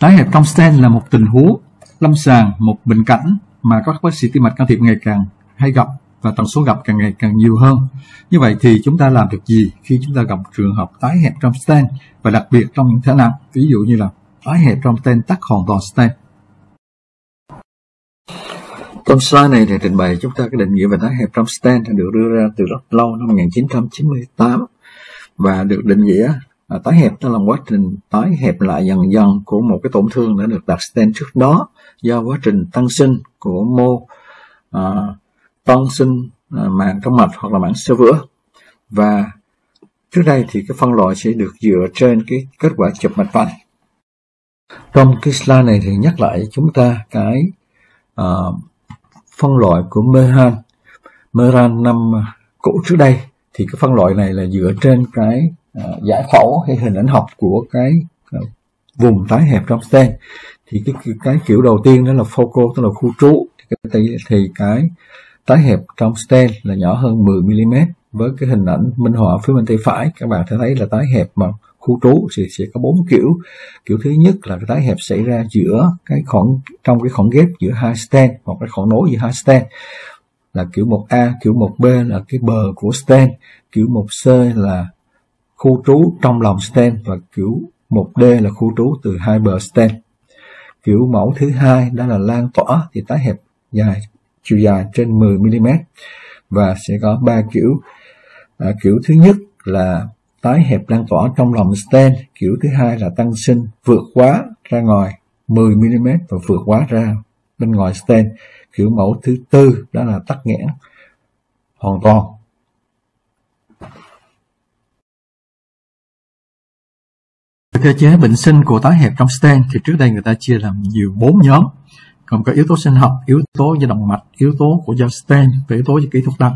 Tái hẹp trong stent là một tình huống lâm sàng, một bệnh cảnh mà các bác sĩ tim mạch can thiệp ngày càng hay gặp và tần số gặp càng ngày càng nhiều hơn. Như vậy thì chúng ta làm được gì khi chúng ta gặp trường hợp tái hẹp trong stent và đặc biệt trong những thể nặng, ví dụ như là tái hẹp trong stent tắc hoàn toàn stent. Trong slide này thì trình bày chúng ta cái định nghĩa về tái hẹp trong stent được đưa ra từ rất lâu năm 1998 và được định nghĩa à, tái hẹp đó là quá trình tái hẹp lại dần dần của một cái tổn thương đã được đặt stent trước đó do quá trình tăng sinh của mô à, tăng sinh à, màng trong mạch hoặc là mảng sơ vữa. Và trước đây thì cái phân loại sẽ được dựa trên cái kết quả chụp mạch vành. Trong cái slide này thì nhắc lại chúng ta cái à, phân loại của meran. Meran năm cũ trước đây thì cái phân loại này là dựa trên cái uh, giải phẫu hay hình ảnh học của cái uh, vùng tái hẹp trong stent. Thì cái cái kiểu đầu tiên đó là focal tức là khu trú. Thì, thì cái tái hẹp trong stent là nhỏ hơn 10 mm với cái hình ảnh minh họa phía bên tay phải. Các bạn sẽ thấy là tái hẹp mà khu trú thì sẽ có bốn kiểu. Kiểu thứ nhất là cái tái hẹp xảy ra giữa cái khoảng trong cái khoảng ghép giữa hai stent hoặc cái khoảng nối giữa hai stent. Là kiểu 1A, kiểu 1B là cái bờ của stent, kiểu 1C là khu trú trong lòng stent và kiểu 1D là khu trú từ hai bờ stent. Kiểu mẫu thứ hai đó là lan tỏa thì tái hẹp dài chiều dài trên 10 mm và sẽ có ba kiểu. À, kiểu thứ nhất là tái hẹp lan tỏa trong lòng stent, kiểu thứ hai là tăng sinh vượt quá ra ngoài 10 mm và vượt quá ra bên ngoài stent. Kiểu mẫu thứ tư đó là tắc nghẽn hoàn toàn cơ chế bệnh sinh của tái hẹp trong stent thì trước đây người ta chia làm nhiều bốn nhóm. Gồm có yếu tố sinh học yếu tố do động mạch yếu tố của do stent và yếu tố do kỹ thuật đâm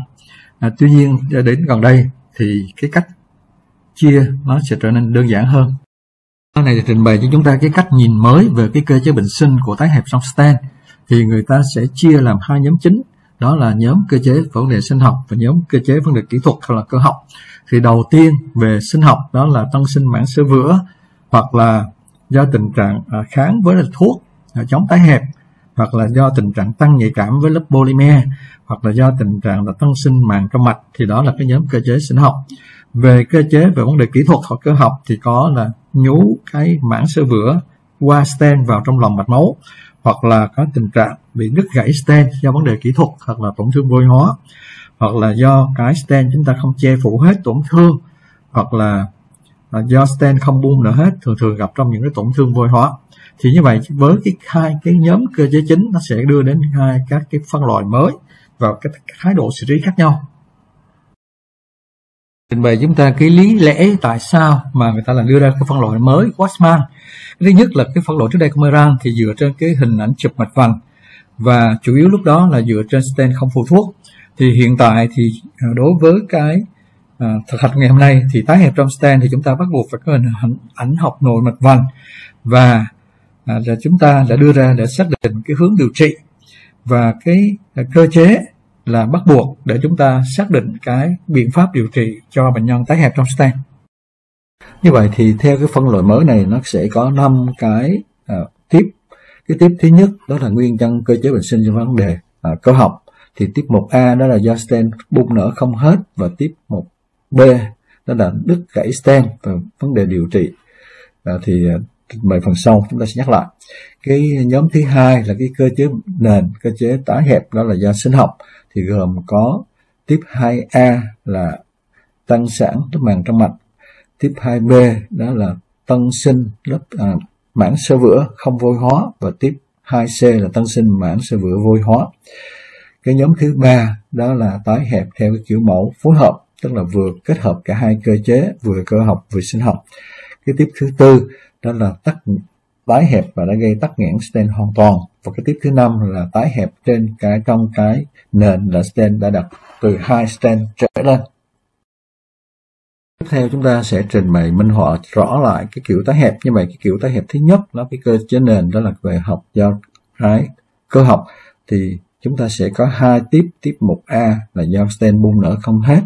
à, tuy nhiên đến gần đây thì cái cách chia nó sẽ trở nên đơn giản hơn. Cái này thì trình bày cho chúng ta cái cách nhìn mới về cái cơ chế bệnh sinh của tái hẹp trong stent. Thì người ta sẽ chia làm hai nhóm chính. Đó là nhóm cơ chế vấn đề sinh học và nhóm cơ chế vấn đề kỹ thuật hoặc là cơ học. Thì đầu tiên về sinh học đó là tăng sinh mảng sơ vữa hoặc là do tình trạng à, kháng với thuốc à, chống tái hẹp, hoặc là do tình trạng tăng nhạy cảm với lớp polymer, hoặc là do tình trạng là tăng sinh màng trong mạch, thì đó là cái nhóm cơ chế sinh học. Về cơ chế về vấn đề kỹ thuật hoặc cơ học thì có là nhú cái mảng sơ vữa qua stent vào trong lòng mạch máu, hoặc là có tình trạng bị đứt gãy stent do vấn đề kỹ thuật hoặc là tổn thương vôi hóa, hoặc là do cái stent chúng ta không che phủ hết tổn thương, hoặc là Ờ, do stent không buông nữa hết, thường thường gặp trong những cái tổn thương vôi hóa. Thì như vậy, với cái hai cái nhóm cơ chế chính, nó sẽ đưa đến hai các cái phân loại mới và cái thái độ xử lý khác nhau. Trình bày chúng ta cái lý lẽ tại sao mà người ta là đưa ra cái phân loại mới, Watchman. Thứ nhất là cái phân loại trước đây của Meran thì dựa trên cái hình ảnh chụp mạch vành. Và chủ yếu lúc đó là dựa trên stent không phụ thuốc. Thì hiện tại thì à, đối với cái à, thực hành ngày hôm nay thì tái hẹp trong stand thì chúng ta bắt buộc phải có hình ảnh, ảnh học nội mạch vành và à, là chúng ta đã đưa ra để xác định cái hướng điều trị và cái à, cơ chế là bắt buộc để chúng ta xác định cái biện pháp điều trị cho bệnh nhân tái hẹp trong stent. Như vậy thì theo cái phân loại mới này nó sẽ có 5 cái uh, tiếp. Cái tiếp thứ nhất đó là nguyên nhân cơ chế bệnh sinh trong vấn đề uh, cơ học. Thì tiếp 1A đó là do stent bung nở không hết và tiếp b đó là đứt gãy stent và vấn đề điều trị. à, thì à, mời phần sau chúng ta sẽ nhắc lại. Cái nhóm thứ hai là cái cơ chế nền cơ chế tái hẹp đó là do sinh học. Thì gồm có tiếp 2A là tăng sản lớp màng trong mạch. Tiếp 2B đó là tăng sinh lớp à, mảng sơ vữa không vôi hóa. Và tiếp 2C là tăng sinh mảng sơ vữa vôi hóa. Cái nhóm thứ ba đó là tái hẹp theo cái kiểu mẫu phối hợp tức là vừa kết hợp cả hai cơ chế, vừa cơ học, vừa sinh học. Cái tiếp thứ tư, đó là tắc tái hẹp và đã gây tắc nghẽn stent hoàn toàn. Và cái tiếp thứ năm là tái hẹp trên cái trong cái nền là stent đã đặt từ hai stent trở lên. Tiếp theo chúng ta sẽ trình bày minh họa rõ lại cái kiểu tái hẹp. Như vậy, cái kiểu tái hẹp thứ nhất nó cái cơ chế nền, đó là về học do cái cơ học. Thì chúng ta sẽ có hai tiếp. Tiếp một a là do stent bung nở không hết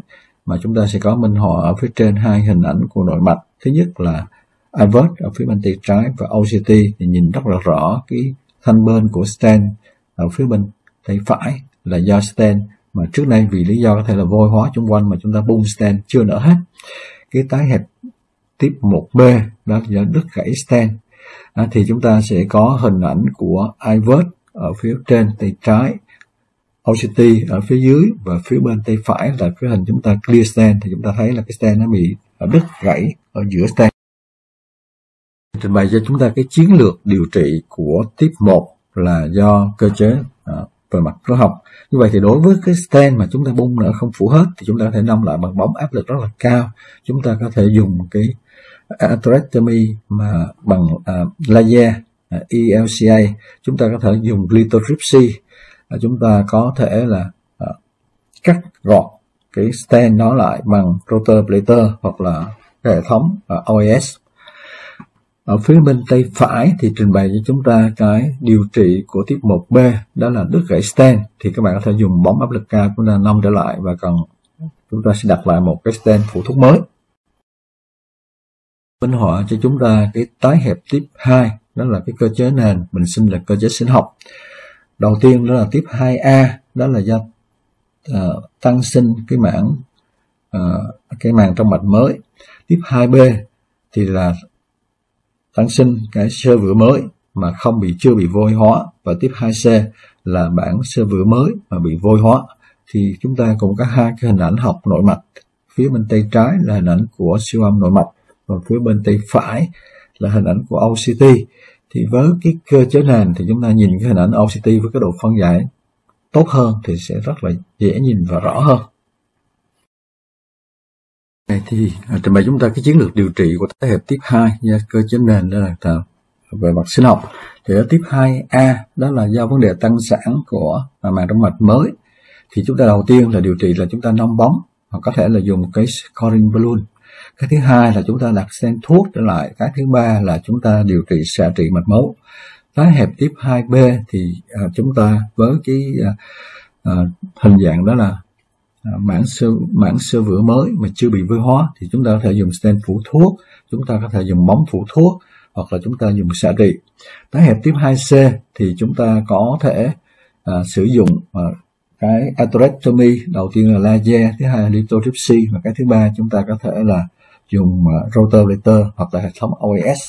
mà chúng ta sẽ có minh họa ở phía trên hai hình ảnh của nội mạch. Thứ nhất là avert ở phía bên tay trái và OCT thì nhìn rất là rõ cái thanh bên của stent ở phía bên tay phải là do stent mà trước nay vì lý do có thể là vôi hóa xung quanh mà chúng ta bung stent chưa nở hết. Cái tái hẹp tiếp 1B đó là đứt gãy stent à, thì chúng ta sẽ có hình ảnh của IVERT ở phía trên tay trái OCT ở phía dưới và phía bên tay phải là cái hình chúng ta clear stand thì chúng ta thấy là cái stand nó bị à, đứt gãy ở giữa stand. Trình bày cho chúng ta cái chiến lược điều trị của tiếp 1 là do cơ chế à, về mặt cơ học. Như vậy thì đối với cái stand mà chúng ta bung nữa không phủ hết thì chúng ta có thể nông lại bằng bóng áp lực rất là cao. Chúng ta có thể dùng cái atherectomy mà bằng à, laser à, ELCA chúng ta có thể dùng lithotripsy chúng ta có thể là uh, cắt gọt cái stent nó lại bằng rotor plater hoặc là cái hệ thống ờ, uh, OAS ở phía bên tay phải thì trình bày cho chúng ta cái điều trị của tiếp 1B đó là đứt gãy stent. Thì các bạn có thể dùng bóng áp lực cao chúng ta nông trở lại và cần chúng ta sẽ đặt lại một cái stent phụ thuốc mới. Minh họa cho chúng ta cái tái hẹp tiếp 2 đó là cái cơ chế nền. Mình sinh là cơ chế sinh học đầu tiên đó là tiếp 2A đó là do uh, tăng sinh cái mảng uh, cái màng trong mạch mới. Tiếp 2B thì là tăng sinh cái sơ vữa mới mà không bị chưa bị vôi hóa. Và tiếp 2C là bản sơ vữa mới mà bị vôi hóa. Thì chúng ta cũng có hai cái hình ảnh học nội mạch. Phía bên tay trái là hình ảnh của siêu âm nội mạch và phía bên tay phải là hình ảnh của OCT thì với cái cơ chế nền thì chúng ta nhìn cái hình ảnh OCT với cái độ phân giải tốt hơn thì sẽ rất là dễ nhìn và rõ hơn. Này thì à, trình bày chúng ta cái chiến lược điều trị của thế hệ tiếp 2 do cơ chế nền đó là à, về mặt sinh học. Thì ở tiếp 2A đó là do vấn đề tăng sản của à, màng động mạch mới. Thì chúng ta đầu tiên là điều trị là chúng ta nong bóng, hoặc có thể là dùng cái scoring balloon cái thứ hai là chúng ta đặt sen thuốc trở lại. Cái thứ ba là chúng ta điều trị xạ trị mạch máu. Tái hẹp tiếp 2B thì à, chúng ta với cái à, à, hình dạng đó là à, mảng sơ mảng sơ vữa mới mà chưa bị vôi hóa thì chúng ta có thể dùng stent phủ thuốc chúng ta có thể dùng bóng phủ thuốc hoặc là chúng ta dùng xạ trị. Tái hẹp tiếp 2C thì chúng ta có thể à, sử dụng à, cái atherectomy đầu tiên là laser thứ hai là lithotripsy và cái thứ ba chúng ta có thể là dùng à, rotor laser hoặc là hệ thống OAS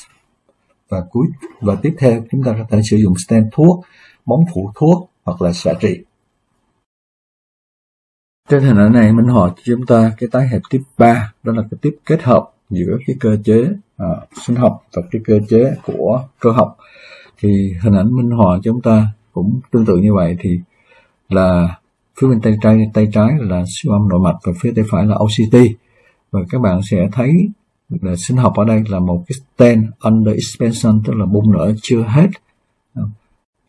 và cuối và tiếp theo chúng ta có thể sử dụng stent thuốc bóng phủ thuốc hoặc là xạ trị. Trên hình ảnh này minh họa cho chúng ta cái tái hẹp tiếp 3 đó là cái tiếp kết hợp giữa cái cơ chế à, sinh học và cái cơ chế của cơ học. Thì hình ảnh minh họa cho chúng ta cũng tương tự như vậy thì là phía bên tay trái tay trái là siêu âm nội mạch và phía tay phải là OCT và các bạn sẽ thấy là sinh học ở đây là một cái stent under expansion tức là bung nở chưa hết.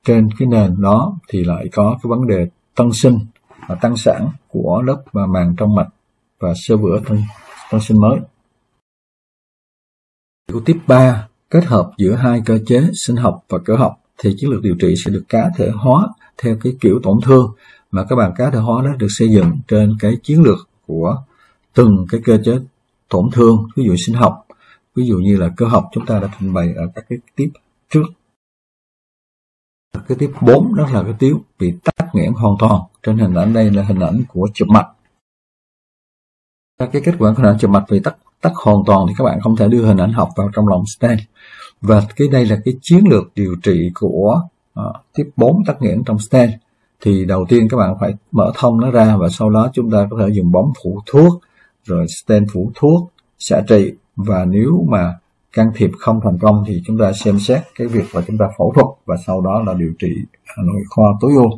Trên cái nền đó thì lại có cái vấn đề tăng sinh và tăng sản của lớp và màng trong mạch và sơ vữa tăng, tăng sinh mới. Điều tiếp 3 kết hợp giữa hai cơ chế sinh học và cơ học thì chiến lược điều trị sẽ được cá thể hóa theo cái kiểu tổn thương mà các bạn cá thể hóa đó được xây dựng trên cái chiến lược của từng cái cơ chế tổn thương ví dụ sinh học ví dụ như là cơ học chúng ta đã trình bày ở các cái tiếp trước. Cái tiếp 4 đó là cái tiếp bị tắc nghẽn hoàn toàn trên hình ảnh đây là hình ảnh của chụp mạch cái kết quả của hình ảnh chụp mạch bị tắc tắc hoàn toàn thì các bạn không thể đưa hình ảnh học vào trong lòng stent và cái đây là cái chiến lược điều trị của uh, tiếp 4 tắc nghẽn trong stent thì đầu tiên các bạn phải mở thông nó ra và sau đó chúng ta có thể dùng bóng phủ thuốc rồi stent phủ thuốc xạ trị. Và nếu mà can thiệp không thành công thì chúng ta xem xét cái việc là chúng ta phẫu thuật và sau đó là điều trị nội khoa tối ưu.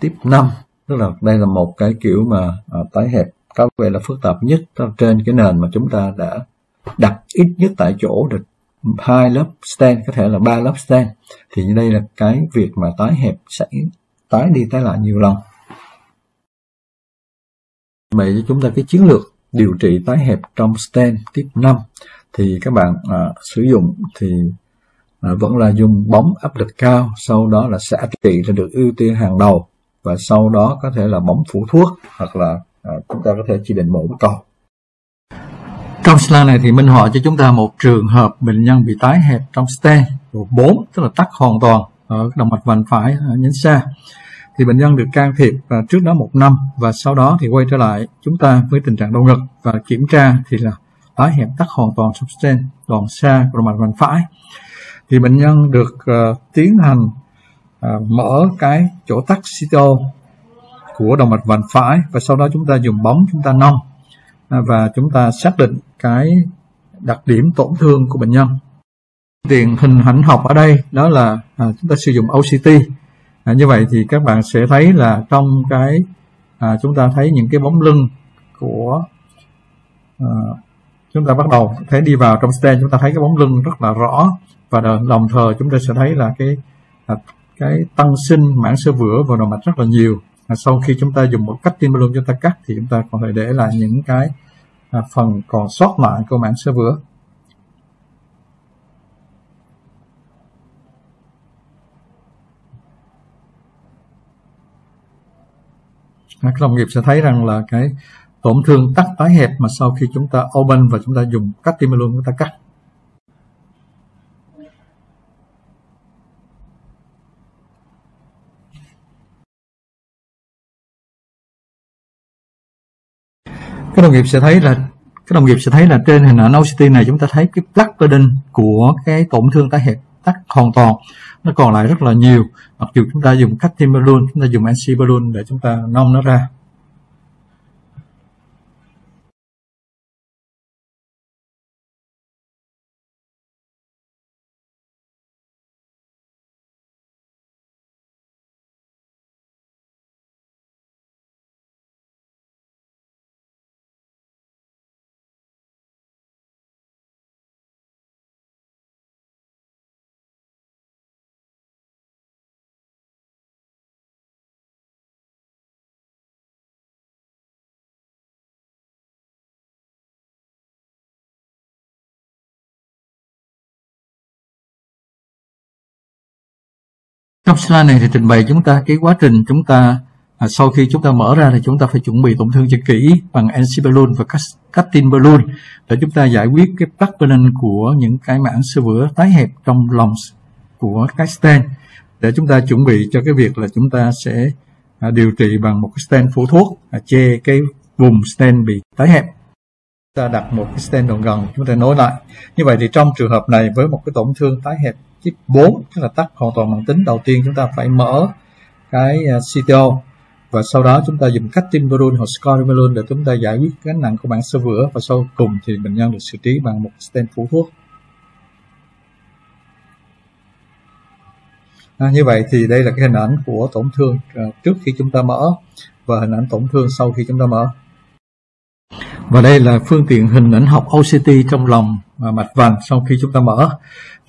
Tiếp 5 tức là đây là một cái kiểu mà à, tái hẹp có vẻ là phức tạp nhất trên cái nền mà chúng ta đã đặt ít nhất tại chỗ được hai lớp stent có thể là ba lớp stent thì như đây là cái việc mà tái hẹp sẽ tái đi tái lại nhiều lần. Vậy cho chúng ta cái chiến lược điều trị tái hẹp trong stent tiếp 5 thì các bạn à, sử dụng thì à, vẫn là dùng bóng áp lực cao sau đó là xạ trị là được ưu tiên hàng đầu. Và sau đó có thể là bóng phủ thuốc hoặc là à, chúng ta có thể chỉ định mổ cầu trong slide này thì minh họa cho chúng ta một trường hợp bệnh nhân bị tái hẹp trong stent độ 4, tức là tắc hoàn toàn ở động mạch vành phải nhánh xa. Thì bệnh nhân được can thiệp à, trước đó một năm và sau đó thì quay trở lại chúng ta với tình trạng đau ngực và kiểm tra thì là tái hẹp tắc hoàn toàn trong stent đoạn xa của động mạch vành phải. Thì bệnh nhân được uh, tiến hành uh, mở cái chỗ tắc cito của động mạch vành phải và sau đó chúng ta dùng bóng chúng ta nong À, và chúng ta xác định cái đặc điểm tổn thương của bệnh nhân. Tiền hình ảnh học ở đây đó là à, chúng ta sử dụng OCT à, như vậy thì các bạn sẽ thấy là trong cái à, chúng ta thấy những cái bóng lưng của à, chúng ta bắt đầu thấy đi vào trong stent chúng ta thấy cái bóng lưng rất là rõ. Và đồng thời chúng ta sẽ thấy là cái à, cái tăng sinh mảng sơ vữa vào động mạch rất là nhiều. À, sau khi chúng ta dùng một cách timbalum chúng ta cắt thì chúng ta còn phải để lại những cái phần còn sót lại của mảng sơ vữa các đồng nghiệp sẽ thấy rằng là cái tổn thương tắc tái hẹp mà sau khi chúng ta open và chúng ta dùng cắt timbalum chúng ta cắt. Các đồng nghiệp sẽ thấy là các đồng nghiệp sẽ thấy là trên hình ảnh OCT này chúng ta thấy cái plaque burden của cái tổn thương tái hẹp tắc hoàn toàn. Nó còn lại rất là nhiều. Mặc dù chúng ta dùng cutting balloon, chúng ta dùng NC balloon để chúng ta nong nó ra. Trong slide này thì trình bày chúng ta cái quá trình chúng ta à, sau khi chúng ta mở ra thì chúng ta phải chuẩn bị tổn thương cho kỹ bằng NC balloon và cutting balloon để chúng ta giải quyết cái plug của những cái mảng sơ vữa tái hẹp trong lòng của cái stent. Để chúng ta chuẩn bị cho cái việc là chúng ta sẽ à, điều trị bằng một cái stent phẫu thuốc à, che cái vùng stent bị tái hẹp ta đặt một cái stent đồng gần chúng ta nối lại. Như vậy thì trong trường hợp này với một cái tổn thương tái hẹp chip 4 tức là tắt hoàn toàn bằng tính đầu tiên chúng ta phải mở cái à, CTO và sau đó chúng ta dùng cách tim balloon hoặc score balloon để chúng ta giải quyết gánh nặng của bản sơ vữa và sau cùng thì bệnh nhân được xử trí bằng một stent phủ thuốc. À, như vậy thì đây là cái hình ảnh của tổn thương à, trước khi chúng ta mở và hình ảnh tổn thương sau khi chúng ta mở và đây là phương tiện hình ảnh học OCT trong lòng và mạch vành sau khi chúng ta mở.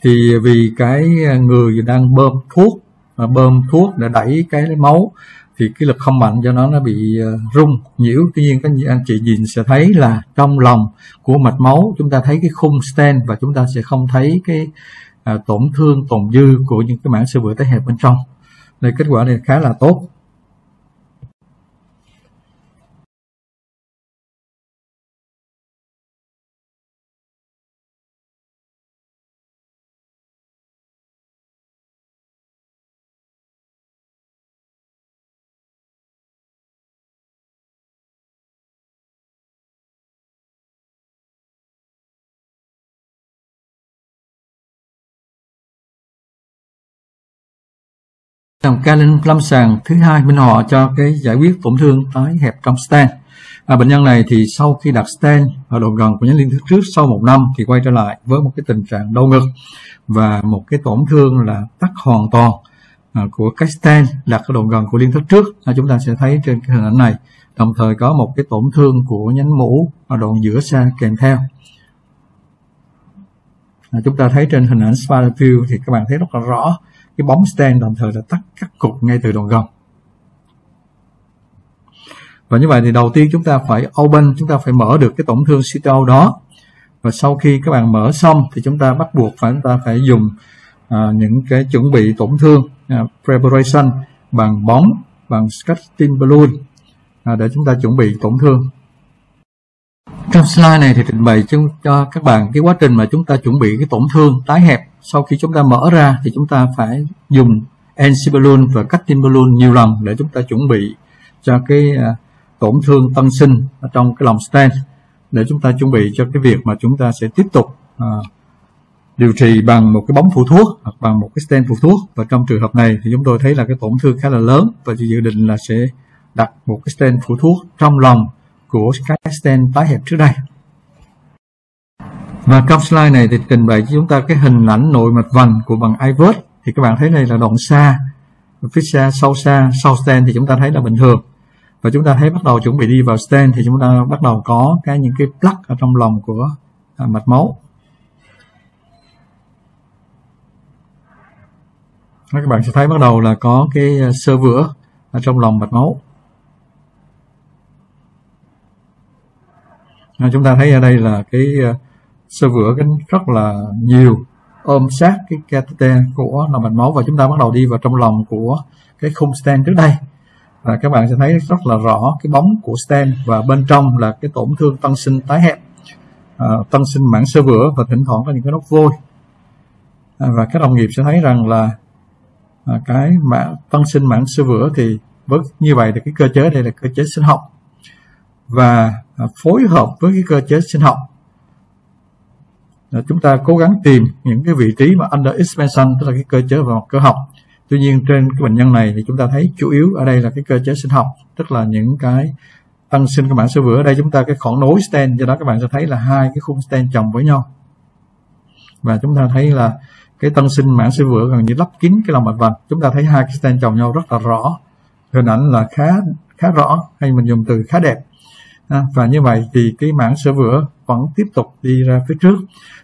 Thì vì cái người đang bơm thuốc và bơm thuốc để đẩy cái lấy máu thì cái lực không mạnh cho nó nó bị à, rung nhiễu. Tuy nhiên các anh chị nhìn sẽ thấy là trong lòng của mạch máu chúng ta thấy cái khung stent và chúng ta sẽ không thấy cái à, tổn thương tồn dư của những cái mảng sơ vữa tái hẹp bên trong. Đây kết quả này khá là tốt. Làm ca lên lâm sàng thứ hai bên họ cho cái giải quyết tổn thương tái hẹp trong stent. và bệnh nhân này thì sau khi đặt stent ở độ gần của nhánh liên trước sau một năm thì quay trở lại với một cái tình trạng đau ngực và một cái tổn thương là tắt hoàn toàn à, của cái stent đặt ở độ gần của liên thức trước. À, chúng ta sẽ thấy trên cái hình ảnh này đồng thời có một cái tổn thương của nhánh mũ ở đoạn giữa xa kèm theo. À, chúng ta thấy trên hình ảnh spider view thì các bạn thấy rất là rõ cái bóng stand đồng thời là tắt các cục ngay từ đoạn gồng và như vậy thì đầu tiên chúng ta phải open chúng ta phải mở được cái tổn thương CTO đó. Và sau khi các bạn mở xong thì chúng ta bắt buộc phải chúng ta phải dùng à, những cái chuẩn bị tổn thương à, preparation bằng bóng bằng scratching balloon à, để chúng ta chuẩn bị tổn thương. Trong slide này thì trình bày cho các bạn cái quá trình mà chúng ta chuẩn bị cái tổn thương tái hẹp sau khi chúng ta mở ra thì chúng ta phải dùng NC balloon và cutting balloon nhiều lần để chúng ta chuẩn bị cho cái à, tổn thương tân sinh ở trong cái lòng stent để chúng ta chuẩn bị cho cái việc mà chúng ta sẽ tiếp tục à, điều trị bằng một cái bóng phụ thuốc hoặc bằng một cái stent phụ thuốc. Và trong trường hợp này thì chúng tôi thấy là cái tổn thương khá là lớn và dự định là sẽ đặt một cái stent phụ thuốc trong lòng của cái stent tái hẹp trước đây và trong slide này thì trình bày cho chúng ta cái hình ảnh nội mạch vành của bằng iVert. Thì các bạn thấy đây là đoạn xa. Phía xa sâu xa sau stand thì chúng ta thấy là bình thường. Và chúng ta thấy bắt đầu chuẩn bị đi vào stand thì chúng ta bắt đầu có cái những cái plug ở trong lòng của à, mạch máu. Các bạn sẽ thấy bắt đầu là có cái à, sơ vữa ở trong lòng mạch máu. Chúng ta thấy ở đây là cái à, sơ vữa cái rất là nhiều. Ôm sát cái catheter của lòng mạch máu và chúng ta bắt đầu đi vào trong lòng của cái khung stent trước đây. Và các bạn sẽ thấy rất là rõ cái bóng của stent và bên trong là cái tổn thương tăng sinh tái hẹp à, tăng sinh mảng sơ vữa và thỉnh thoảng có những cái nốt vôi. À, và các đồng nghiệp sẽ thấy rằng là à, cái mà tăng sinh mảng sơ vữa thì với như vậy thì cái cơ chế đây là cơ chế sinh học. Và à, phối hợp với cái cơ chế sinh học chúng ta cố gắng tìm những cái vị trí mà under expansion, tức là cái cơ chế vào mặt cơ học. Tuy nhiên trên cái bệnh nhân này thì chúng ta thấy chủ yếu ở đây là cái cơ chế sinh học, tức là những cái tăng sinh các bạn sơ vữa ở đây chúng ta cái khoảng nối stent, do đó các bạn sẽ thấy là hai cái khung stent chồng với nhau. Và chúng ta thấy là cái tăng sinh mảng sơ vữa gần như lấp kín cái lòng mạch vành. Chúng ta thấy hai cái stent chồng nhau rất là rõ. Hình ảnh là khá khá rõ, hay mình dùng từ khá đẹp à, và như vậy thì cái mảng sơ vữa vẫn tiếp tục đi ra phía trước.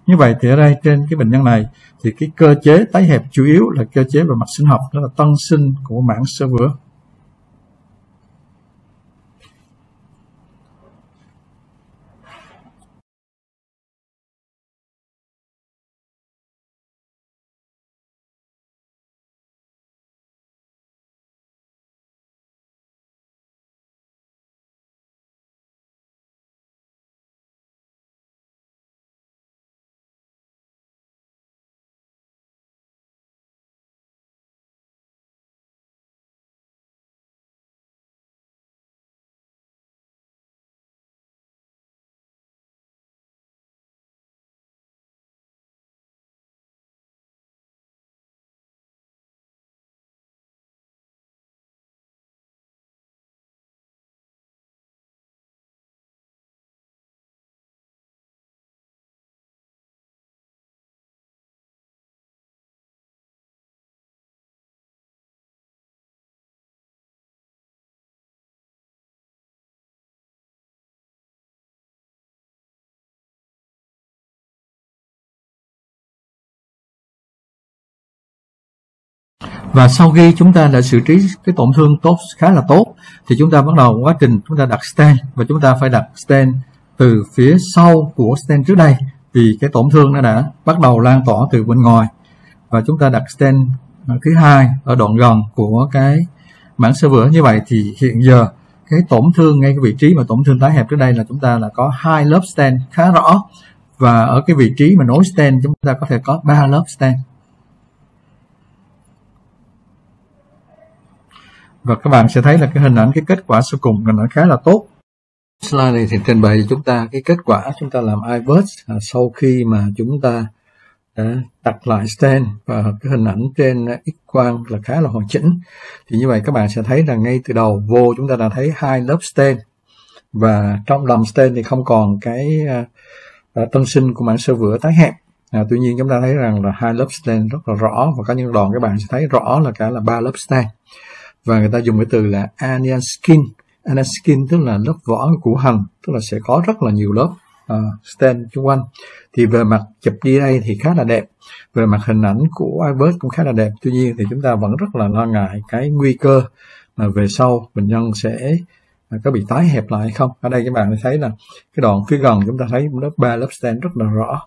Như vậy thì ở đây trên cái bệnh nhân này thì cái cơ chế tái hẹp chủ yếu là cơ chế về mặt sinh học đó là tăng sinh của mảng sơ vữa. Và sau khi chúng ta đã xử trí cái tổn thương tốt, khá là tốt, thì chúng ta bắt đầu quá trình chúng ta đặt stent. Và chúng ta phải đặt stent từ phía sau của stent trước đây, vì cái tổn thương nó đã bắt đầu lan tỏa từ bên ngoài. Và chúng ta đặt stent thứ hai ở đoạn gần của cái mảng sơ vữa. Như vậy thì hiện giờ cái tổn thương, ngay cái vị trí mà tổn thương tái hẹp trước đây là chúng ta là có hai lớp stent khá rõ. Và ở cái vị trí mà nối stent, chúng ta có thể có ba lớp stent. Và các bạn sẽ thấy là cái hình ảnh cái kết quả sau cùng là nó khá là tốt. Slide này thì trình bày cho chúng ta cái kết quả chúng ta làm iVert à, sau khi mà chúng ta đã đặt lại stand và cái hình ảnh trên x quang là khá là hoàn chỉnh. Thì như vậy các bạn sẽ thấy là ngay từ đầu vô chúng ta đã thấy hai lớp stand. Và trong lòng stand thì không còn cái à, à tân sinh của mảng sơ vữa tái hẹp. À, tuy nhiên chúng ta thấy rằng là hai lớp stand rất là rõ và có những đoạn các bạn sẽ thấy rõ là cả là ba lớp stand và người ta dùng cái từ là anion skin. Anion skin tức là lớp vỏ của hành tức là sẽ có rất là nhiều lớp à, uh, stent xung quanh. Thì về mặt chụp DNA thì khá là đẹp. Về mặt hình ảnh của iVert cũng khá là đẹp. Tuy nhiên thì chúng ta vẫn rất là lo ngại cái nguy cơ mà về sau bệnh nhân sẽ à, có bị tái hẹp lại hay không. Ở đây các bạn thấy là cái đoạn phía gần chúng ta thấy lớp ba lớp stent rất là rõ.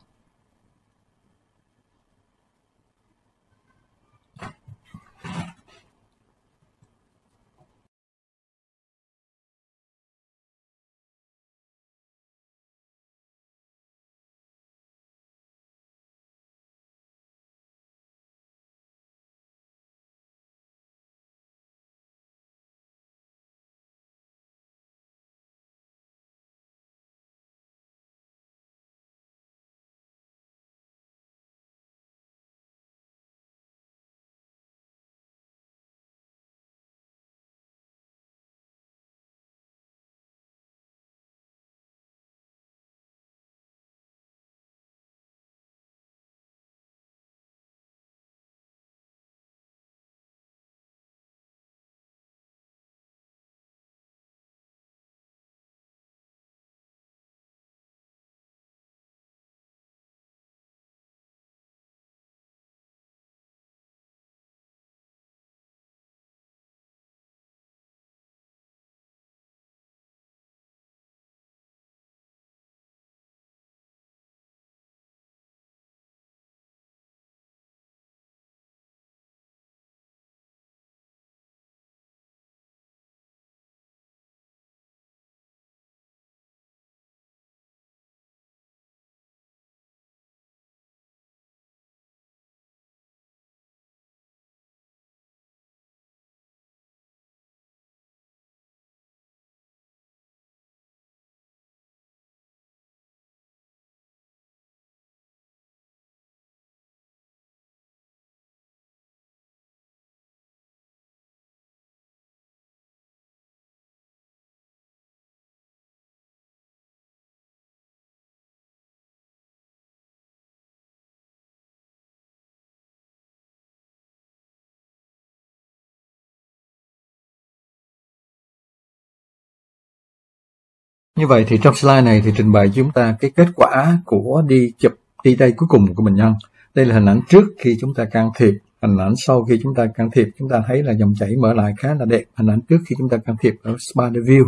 Như vậy thì trong slide này thì trình bày chúng ta cái kết quả của đi chụp đi đây cuối cùng của bệnh nhân. Đây là hình ảnh trước khi chúng ta can thiệp, hình ảnh sau khi chúng ta can thiệp chúng ta thấy là dòng chảy mở lại khá là đẹp. Hình ảnh trước khi chúng ta can thiệp ở spider view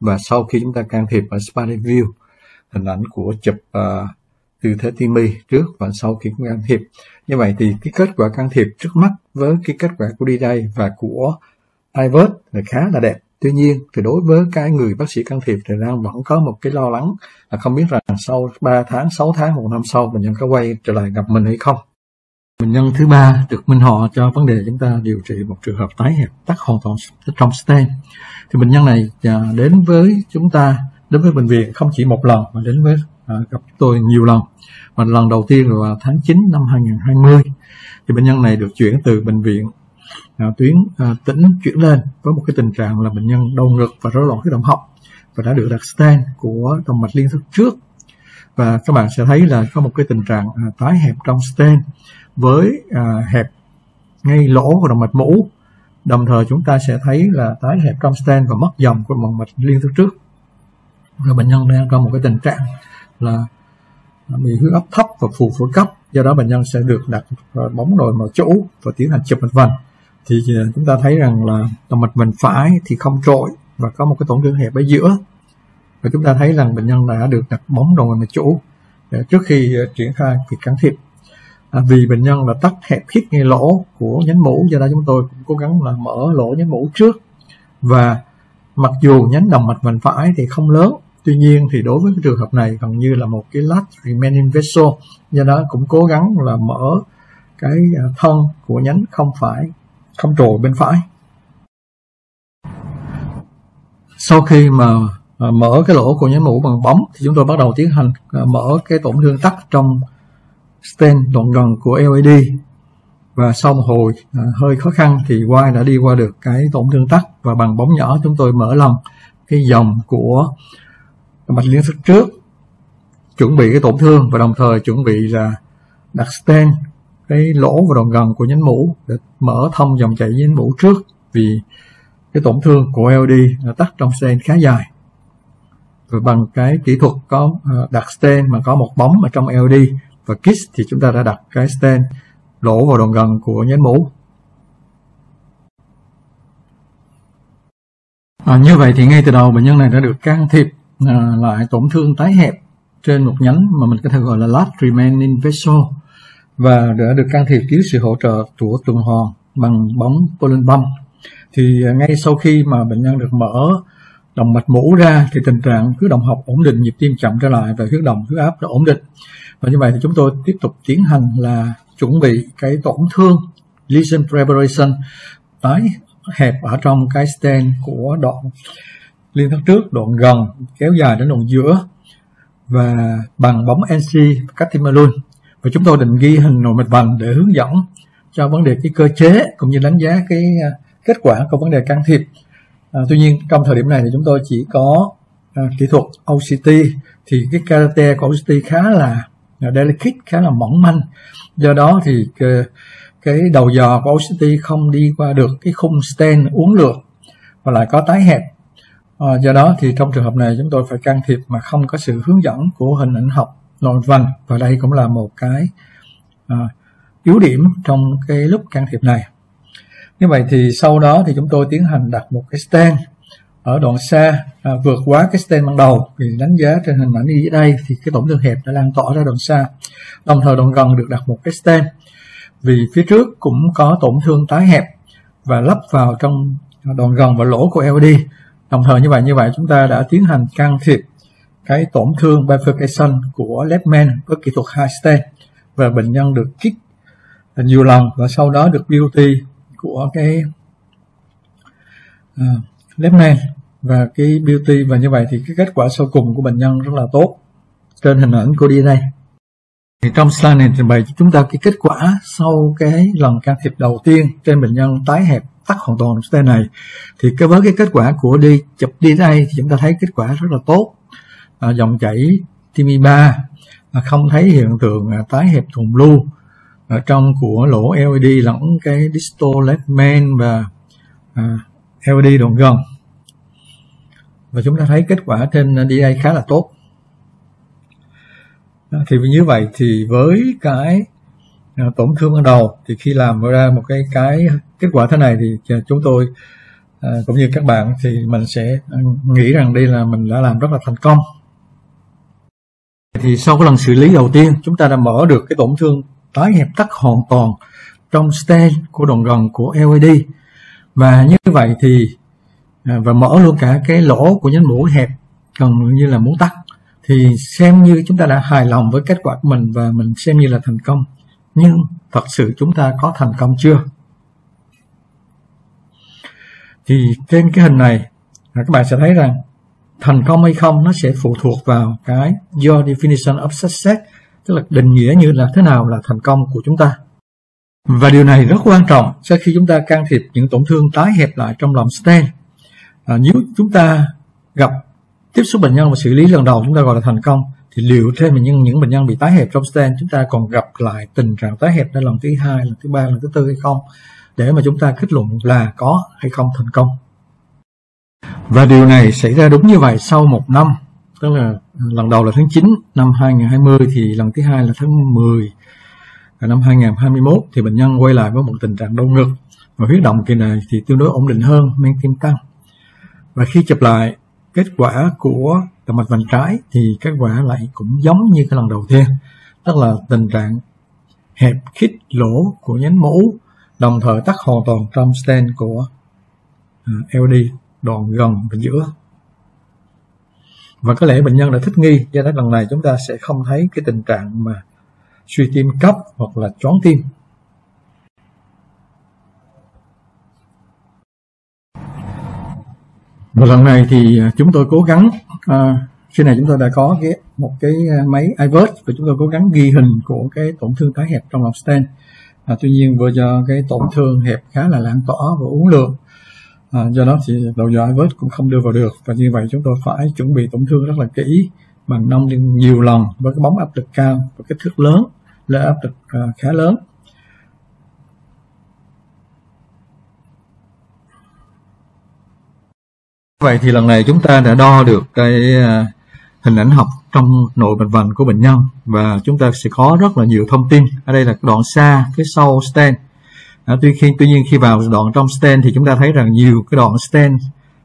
và sau khi chúng ta can thiệp ở spider view hình ảnh của chụp uh, tư thế timi trước và sau khi can thiệp. Như vậy thì cái kết quả can thiệp trước mắt với cái kết quả của đi đây và của IVERT là khá là đẹp Tuy nhiên thì đối với cái người bác sĩ can thiệp thì đang vẫn có một cái lo lắng là không biết rằng sau 3 tháng, 6 tháng, một năm sau bệnh nhân có quay trở lại gặp mình hay không. Bệnh nhân thứ ba được minh họa cho vấn đề chúng ta điều trị một trường hợp tái hẹp tắc hoàn toàn trong stent. Thì bệnh nhân này à, đến với chúng ta, đến với bệnh viện không chỉ một lần mà đến với à, gặp tôi nhiều lần. Và lần đầu tiên là vào tháng 9 năm 2020 thì bệnh nhân này được chuyển từ bệnh viện à, tuyến à, tỉnh chuyển lên với một cái tình trạng là bệnh nhân đau ngực và rối loạn huyết động học và đã được đặt stent của động mạch liên thức trước. Và các bạn sẽ thấy là có một cái tình trạng à, tái hẹp trong stent với à, hẹp ngay lỗ của động mạch mũ. Đồng thời chúng ta sẽ thấy là tái hẹp trong stent và mất dòng của động mạch liên thức trước. Và bệnh nhân đang có một cái tình trạng là bị huyết áp thấp và phù phổi cấp. Do đó bệnh nhân sẽ được đặt à, bóng nồi màu chủ và tiến hành chụp mạch vành thì ờ, chúng ta thấy rằng là động mạch vành phải thì không trội và có một cái tổn thương hẹp ở giữa. Và chúng ta thấy rằng bệnh nhân đã được đặt bóng đồng mạch chủ ờ, trước khi ờ, triển khai việc can thiệp. À, vì bệnh nhân là tắc hẹp khít ngay lỗ của nhánh mũ do đó chúng tôi cũng cố gắng là mở lỗ nhánh mũ trước. Và mặc dù nhánh động mạch vành phải thì không lớn tuy nhiên thì đối với cái trường hợp này gần như là một cái last remaining vessel do đó cũng cố gắng là mở cái thân của nhánh không phải không trổ bên phải. Sau khi mà à, mở cái lỗ của nhánh mũ bằng bóng thì chúng tôi bắt đầu tiến hành à, mở cái tổn thương tắc trong stent đoạn gần của LED và sau một hồi à, hơi khó khăn thì Y đã đi qua được cái tổn thương tắc và bằng bóng nhỏ chúng tôi mở lòng cái dòng của mạch liên thức trước chuẩn bị cái tổn thương và đồng thời chuẩn bị là đặt stent cái lỗ và đoạn gần của nhánh mũ để mở thông dòng chảy nhánh mũ trước vì cái tổn thương của LD là trong stent khá dài. Và bằng cái kỹ thuật có à, đặt stent mà có một bóng ở trong LD và KISS thì chúng ta đã đặt cái stent lỗ vào đoạn gần của nhánh mũ. À, như vậy thì ngay từ đầu bệnh nhân này đã được can thiệp à, lại tổn thương tái hẹp trên một nhánh mà mình có thể gọi là last remaining vessel và đã được can thiệp dưới sự hỗ trợ của tuần hoàn bằng bóng pollen thì à, ngay sau khi mà bệnh nhân được mở động mạch mũ ra, thì tình trạng huyết động học ổn định, nhịp tim chậm trở lại và huyết động huyết áp đã ổn định. Và như vậy thì chúng tôi tiếp tục tiến hành là chuẩn bị cái tổn thương, lesion preparation, tái hẹp ở trong cái stent của đoạn liên thất trước, đoạn gần, kéo dài đến đoạn giữa và bằng bóng NC Catimalun và chúng tôi định ghi hình nội mạch vành để hướng dẫn cho vấn đề cái cơ chế cũng như đánh giá cái à, kết quả của vấn đề can thiệp. À, tuy nhiên trong thời điểm này thì chúng tôi chỉ có à, kỹ thuật OCT thì cái karate của OCT khá là, à, delicate khá là mỏng manh. Do đó thì cái, cái đầu dò của OCT không đi qua được cái khung stent uốn lượt và lại có tái hẹp. À, do đó thì trong trường hợp này chúng tôi phải can thiệp mà không có sự hướng dẫn của hình ảnh học nội văn và đây cũng là một cái à, yếu điểm trong cái lúc can thiệp này. Như vậy thì sau đó thì chúng tôi tiến hành đặt một cái stand ở đoạn xa à, vượt quá cái stand ban đầu. Thì đánh giá trên hình ảnh như đây thì cái tổn thương hẹp đã lan tỏa ra đoạn xa. Đồng thời đoạn gần được đặt một cái stand vì phía trước cũng có tổn thương tái hẹp và lắp vào trong đoạn gần và lỗ của LD đồng thời như vậy như vậy chúng ta đã tiến hành can thiệp cái tổn thương bifurcation của Lepman với kỹ thuật high stent và bệnh nhân được kích nhiều lần và sau đó được BOT của cái à, uh, Lepman và cái BOT và như vậy thì cái kết quả sau cùng của bệnh nhân rất là tốt trên hình ảnh của DNA thì trong slide này trình bày cho chúng ta cái kết quả sau cái lần can thiệp đầu tiên trên bệnh nhân tái hẹp tắt hoàn toàn stent này. Thì cái với cái kết quả của đi chụp DNA thì chúng ta thấy kết quả rất là tốt à, dòng chảy TIMI 3 à, không thấy hiện tượng à, tái hẹp thùng lưu ở trong của lỗ LED lẫn cái distal left main và à, LED đoạn gần và chúng ta thấy kết quả trên DA khá là tốt. Thì như vậy thì với cái à, tổn thương ban đầu thì khi làm ra một cái cái kết quả thế này thì chúng tôi à, cũng như các bạn thì mình sẽ à, nghĩ rằng đây là mình đã làm rất là thành công thì sau cái lần xử lý đầu tiên, chúng ta đã mở được cái tổn thương tái hẹp tắc hoàn toàn trong stent của đoạn gần của LED và như vậy thì à, và mở luôn cả cái lỗ của nhánh mũi hẹp gần như là muốn tắt. Thì xem như chúng ta đã hài lòng với kết quả của mình và mình xem như là thành công. Nhưng thật sự chúng ta có thành công chưa? Thì trên cái hình này à, các bạn sẽ thấy rằng thành công hay không nó sẽ phụ thuộc vào cái your definition of success tức là định nghĩa như là thế nào là thành công của chúng ta. Và điều này rất quan trọng sau khi chúng ta can thiệp những tổn thương tái hẹp lại trong lòng stent à, nếu chúng ta gặp tiếp xúc bệnh nhân và xử lý lần đầu chúng ta gọi là thành công thì liệu thêm bệnh nhân những bệnh nhân bị tái hẹp trong stent chúng ta còn gặp lại tình trạng tái hẹp lần thứ hai lần thứ ba lần thứ tư hay không? Để mà chúng ta kết luận là có hay không thành công và điều này xảy ra đúng như vậy sau một năm, tức là lần đầu là tháng 9 năm 2020 thì lần thứ hai là tháng 10 năm 2021 thì bệnh nhân quay lại với một tình trạng đau ngực và huyết động kỳ này thì tương đối ổn định hơn, men tim tăng và khi chụp lại, kết quả của động mạch vành trái thì kết quả lại cũng giống như cái lần đầu tiên, tức là tình trạng hẹp khít lỗ của nhánh mũ, đồng thời tắt hoàn toàn trong stent của à, LD đoạn gần và giữa. Và có lẽ bệnh nhân đã thích nghi do đó lần này chúng ta sẽ không thấy cái tình trạng mà suy tim cấp hoặc là choáng tim. Và lần này thì à, chúng tôi cố gắng à, khi này chúng tôi đã có cái một cái à, máy iVert và chúng tôi cố gắng ghi hình của cái tổn thương tái hẹp trong lòng stent. À, tuy nhiên vừa do cái tổn thương hẹp khá là lan tỏa và uống lượng à, do đó thì đầu dò iVert cũng không đưa vào được. Và như vậy chúng tôi phải chuẩn bị tổn thương rất là kỹ bằng nông nhiều lần với cái bóng áp lực cao và kích thước lớn là áp lực à, khá lớn. Vậy thì lần này chúng ta đã đo được cái à, hình ảnh học trong nội mạch vành của bệnh nhân và chúng ta sẽ có rất là nhiều thông tin. Ở đây là đoạn xa phía sau stent à, tuy khi tuy nhiên khi vào đoạn trong stent thì chúng ta thấy rằng nhiều cái đoạn stent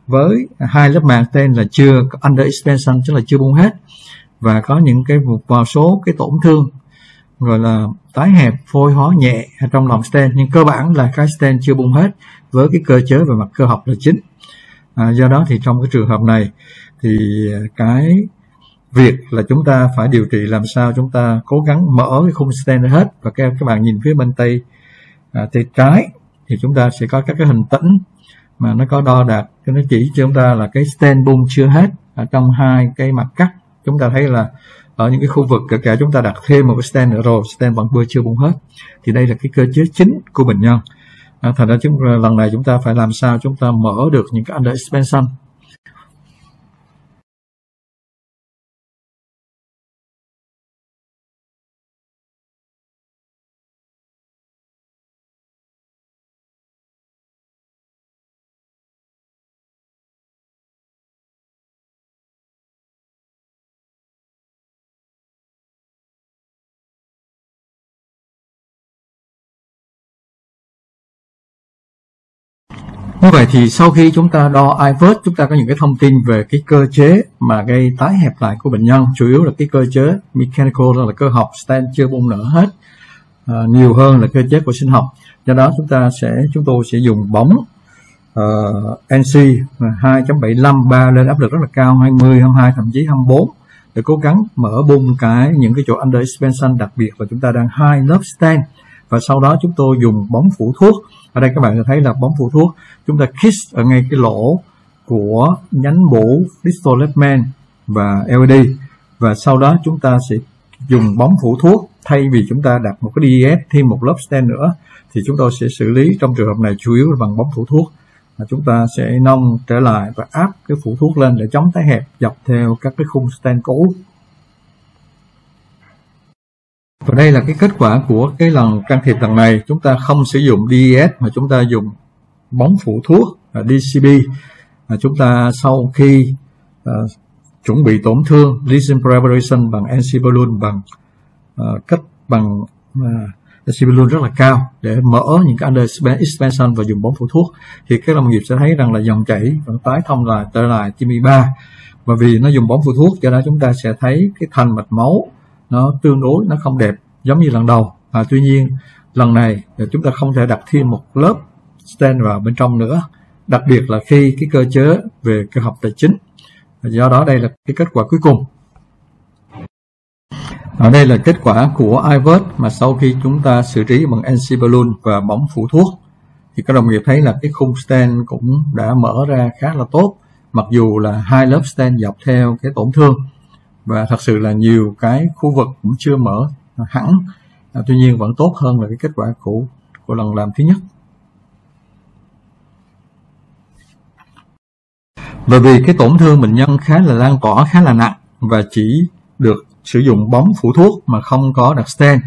với hai lớp màng stent là chưa under expansion tức là chưa bung hết. Và có những cái một vào số cái tổn thương gọi là tái hẹp phôi hóa nhẹ trong lòng stent nhưng cơ bản là cái stent chưa bung hết với cái cơ chế về mặt cơ học là chính. À, do đó thì trong cái trường hợp này thì cái việc là chúng ta phải điều trị làm sao chúng ta cố gắng mở cái khung stent hết và các các bạn nhìn phía bên tay à, tay trái thì chúng ta sẽ có các cái hình tĩnh mà nó có đo đạt cái nó chỉ cho chúng ta là cái stand boom chưa hết ở trong hai cái mặt cắt. Chúng ta thấy là ở những cái khu vực kể cả chúng ta đặt thêm một cái stand nữa rồi stand vẫn chưa bung hết. Thì đây là cái cơ chế chính của bệnh nhân. À, thành ra chúng lần này chúng ta phải làm sao chúng ta mở được những cái under expansion. Như vậy thì sau khi chúng ta đo IVERT, chúng ta có những cái thông tin về cái cơ chế mà gây tái hẹp lại của bệnh nhân. Chủ yếu là cái cơ chế mechanical là cơ học stent chưa bung nở hết. À, nhiều hơn là cơ chế của sinh học. Do đó chúng ta sẽ chúng tôi sẽ dùng bóng uh, NC 2.75 3 lên áp lực rất là cao 20, 22 thậm chí 24 để cố gắng mở bung cái những cái chỗ under expansion đặc biệt là chúng ta đang hai lớp stent và sau đó chúng tôi dùng bóng phủ thuốc ở đây các bạn thấy là bóng phụ thuốc chúng ta kiss ở ngay cái lỗ của nhánh mũ distal left main và LED và sau đó chúng ta sẽ dùng bóng phủ thuốc thay vì chúng ta đặt một cái DES thêm một lớp stent nữa, thì chúng tôi sẽ xử lý. Trong trường hợp này chủ yếu là bằng bóng phủ thuốc và chúng ta sẽ nông trở lại và áp cái phủ thuốc lên để chống tái hẹp dọc theo các cái khung stent cũ và đây là cái kết quả của cái lần can thiệp lần này. Chúng ta không sử dụng DES mà chúng ta dùng bóng phụ thuốc DCB Là chúng ta sau khi uh, chuẩn bị tổn thương lesion preparation bằng NC balloon bằng uh, cách bằng à, uh, balloon rất là cao để mở những cái under expansion và dùng bóng phụ thuốc. Thì các đồng nghiệp sẽ thấy rằng là dòng chảy vẫn tái thông lại trở lại TMI 3 và vì nó dùng bóng phụ thuốc cho nên chúng ta sẽ thấy cái thành mạch máu nó tương đối, nó không đẹp giống như lần đầu. Và tuy nhiên, lần này chúng ta không thể đặt thêm một lớp stent vào bên trong nữa. Đặc biệt là khi cái cơ chế về cơ học tài chính. À, do đó đây là cái kết quả cuối cùng. Ở đây là kết quả của IVERT mà sau khi chúng ta xử trí bằng NC balloon và bóng phụ thuốc, thì các đồng nghiệp thấy là cái khung stent cũng đã mở ra khá là tốt, mặc dù là hai lớp stent dọc theo cái tổn thương và thật sự là nhiều cái khu vực cũng chưa mở hẳn. À, tuy nhiên vẫn tốt hơn là cái kết quả của của lần làm thứ nhất. Bởi vì cái tổn thương bệnh nhân khá là lan tỏa khá là nặng và chỉ được sử dụng bóng phụ thuốc mà không có đặt stent.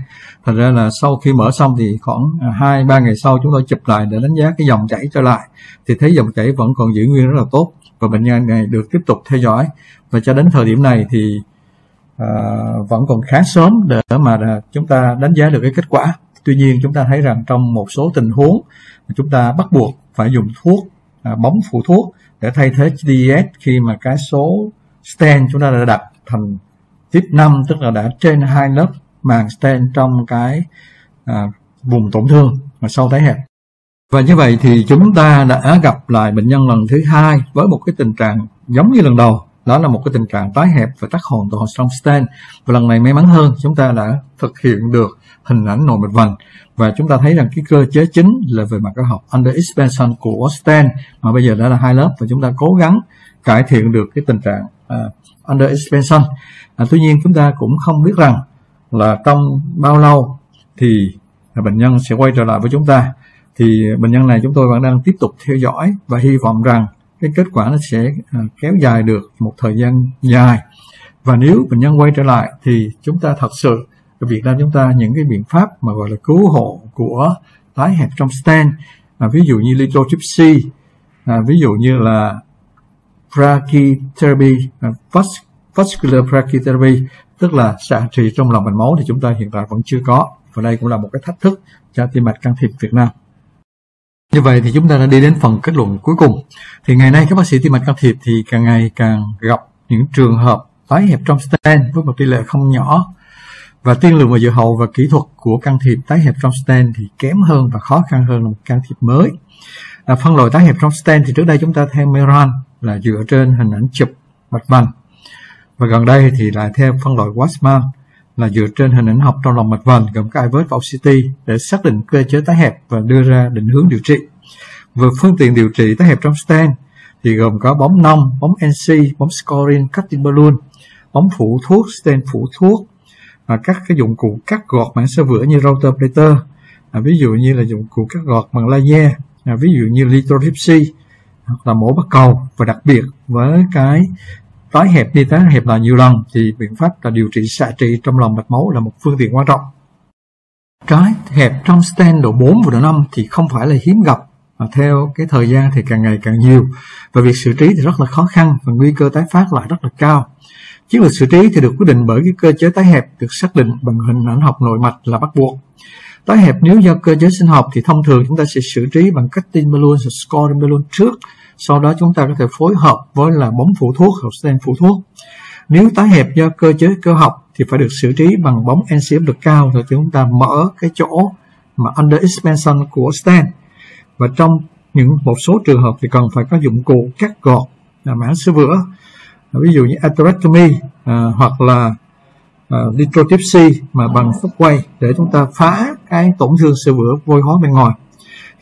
Thật ra là sau khi mở xong thì khoảng à, hai ba ngày sau chúng tôi chụp lại để đánh giá cái dòng chảy trở lại. Thì thấy dòng chảy vẫn còn giữ nguyên rất là tốt và bệnh nhân này được tiếp tục theo dõi. Và cho đến thời điểm này thì à, vẫn còn khá sớm để mà chúng ta đánh giá được cái kết quả. Tuy nhiên chúng ta thấy rằng trong một số tình huống chúng ta bắt buộc phải dùng thuốc à, bóng phụ thuốc để thay thế ds khi mà cái số stent chúng ta đã đặt thành tiếp 5 tức là đã trên hai lớp màng stent trong cái à, vùng tổn thương và sau tái hẹp. Và như vậy thì chúng ta đã gặp lại bệnh nhân lần thứ hai với một cái tình trạng giống như lần đầu. Đó là một cái tình trạng tái hẹp và tắc hoàn toàn trong stent. Và lần này may mắn hơn chúng ta đã thực hiện được hình ảnh nội mạch vành. Và chúng ta thấy rằng cái cơ chế chính là về mặt cơ học under expansion của stent. Mà bây giờ đã là hai lớp và chúng ta cố gắng cải thiện được cái tình trạng à, under expansion. À, tuy nhiên chúng ta cũng không biết rằng là trong bao lâu thì bệnh nhân sẽ quay trở lại với chúng ta. Thì bệnh nhân này chúng tôi vẫn đang tiếp tục theo dõi và hy vọng rằng cái kết quả nó sẽ à, kéo dài được một thời gian dài. Và nếu bệnh nhân quay trở lại thì chúng ta thật sự ở Việt Nam chúng ta những cái biện pháp mà gọi là cứu hộ của tái hẹp trong stent à, ví dụ như lithotripsy à, ví dụ như là brachytherapy à, vascular brachytherapy tức là xạ trị trong lòng mạch máu thì chúng ta hiện tại vẫn chưa có và đây cũng là một cái thách thức cho tim mạch can thiệp Việt Nam như vậy thì chúng ta đã đi đến phần kết luận cuối cùng. Thì ngày nay các bác sĩ tim mạch can thiệp thì càng ngày càng gặp những trường hợp tái hẹp trong stent với một tỷ lệ không nhỏ và tiên lượng và dự hậu và kỹ thuật của can thiệp tái hẹp trong stent thì kém hơn và khó khăn hơn là một can thiệp mới. À, phân loại tái hẹp trong stent thì trước đây chúng ta theo Meran là dựa trên hình ảnh chụp mạch vành và gần đây thì lại theo phân loại Wasman là dựa trên hình ảnh học trong lòng mạch vành gồm các IVET và OCT để xác định cơ chế tái hẹp và đưa ra định hướng điều trị. Về phương tiện điều trị tái hẹp trong stent thì gồm có bóng nông, bóng NC, bóng scoring, cutting balloon, bóng phủ thuốc, stent phủ thuốc và các cái dụng cụ cắt gọt mảng sơ vữa như router plater, à, ví dụ như là dụng cụ cắt gọt bằng laser, à, ví dụ như lithotripsy hoặc là mổ bắt cầu và đặc biệt với cái tái hẹp đi tái hẹp là nhiều lần, thì biện pháp là điều trị xạ trị trong lòng mạch máu là một phương tiện quan trọng. Cái hẹp trong stent độ 4 và độ 5 thì không phải là hiếm gặp và theo cái thời gian thì càng ngày càng nhiều và việc xử trí thì rất là khó khăn và nguy cơ tái phát lại rất là cao. Chiến lược xử trí thì được quyết định bởi cái cơ chế tái hẹp được xác định bằng hình ảnh học nội mạch là bắt buộc. Tái hẹp nếu do cơ chế sinh học thì thông thường chúng ta sẽ xử trí bằng cutting balloon và scoring balloon trước. Sau đó chúng ta có thể phối hợp với là bóng phụ thuốc hoặc stent phụ thuốc. Nếu tái hẹp do cơ chế cơ học thì phải được xử trí bằng bóng NCF lực cao. Rồi chúng ta mở cái chỗ mà under expansion của stent. Và trong những một số trường hợp thì cần phải có dụng cụ cắt gọt. Là mảng sữa vữa ví dụ như atherectomy à, hoặc là à, lithotripsy mà bằng phút quay để chúng ta phá cái tổn thương sơ vữa vôi hóa bên ngoài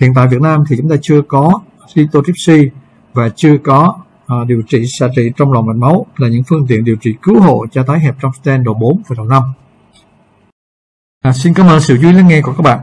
hiện tại Việt Nam thì chúng ta chưa có lithotripsy và chưa có uh, điều trị xạ trị trong lòng mạch máu là những phương tiện điều trị cứu hộ cho tái hẹp trong stent độ 4 và độ 5. À, xin cảm ơn sự chú ý lắng nghe của các bạn.